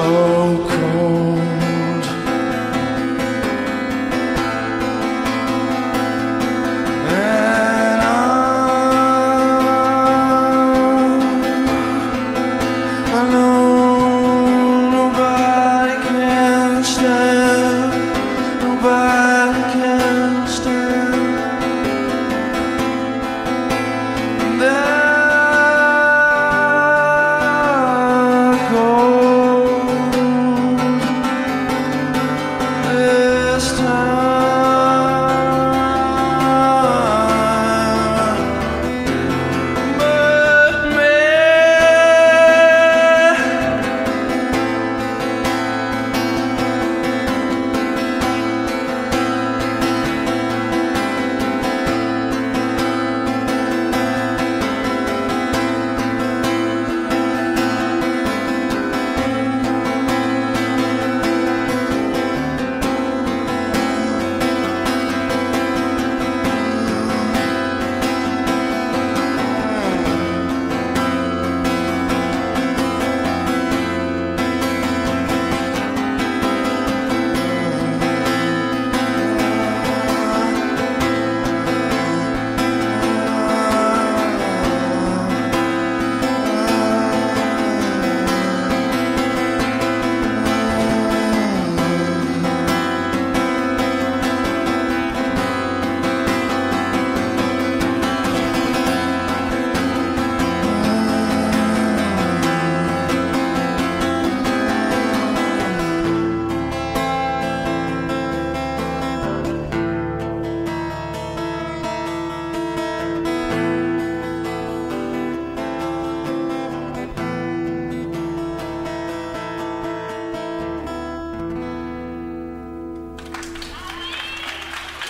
so cold. And I, I know nobody can stand, nobody can stand.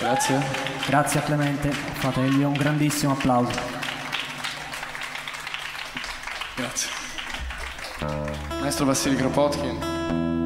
Grazie. Grazie a Clemente, fategli un grandissimo applauso. Grazie. Maestro Vassili Kropotkin.